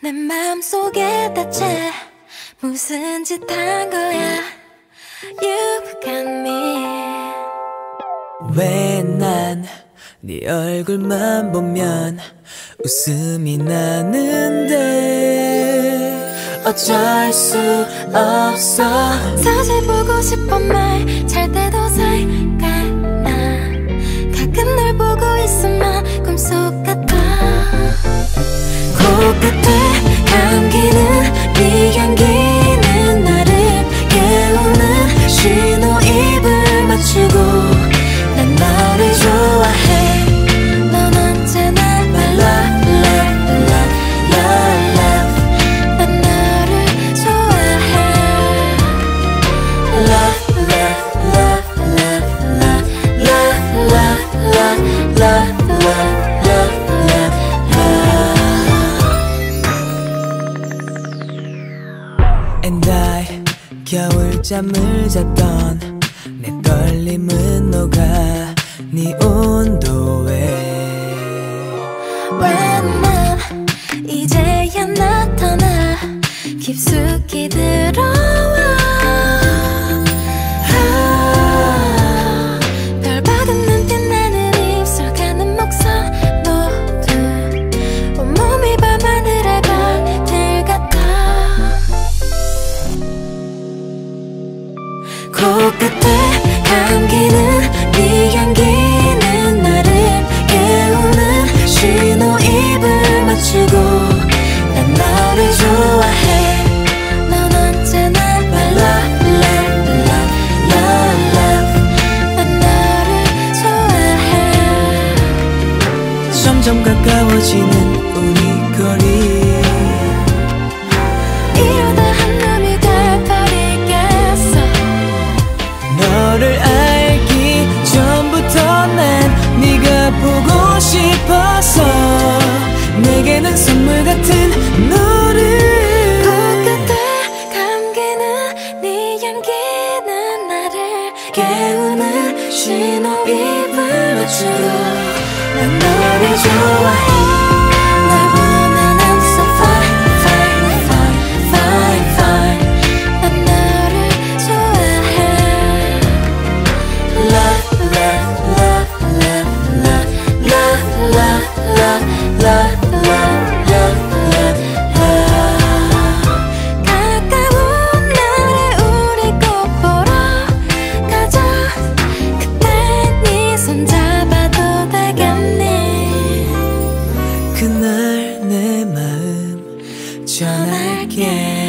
내 마음속에 대체 무슨 짓 한 거야? You've got me. 왜 난 네 얼굴만 보면 웃음이 나는데? 어쩔 수 없어. 사실 보고 싶은 말 잘 때도 생각 겨울잠을 잤던 내 떨림은 녹아 네 온도에. 왜난 이제야 나타나 깊숙 코끝에 감기는 네 향기는 나를 깨우는 신호입을 맞추고 난 너를 좋아해. 넌 언제나 my love love love love love 난 너를 좋아해. 점점 가까워지는 우리 싶어서 내게는 선물 같은 너를 코끝에 감기는 네 향기는 나를 깨우는 신호입을 맞추고 난 너를 좋아 그날 내 마음 전할게